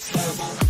next level.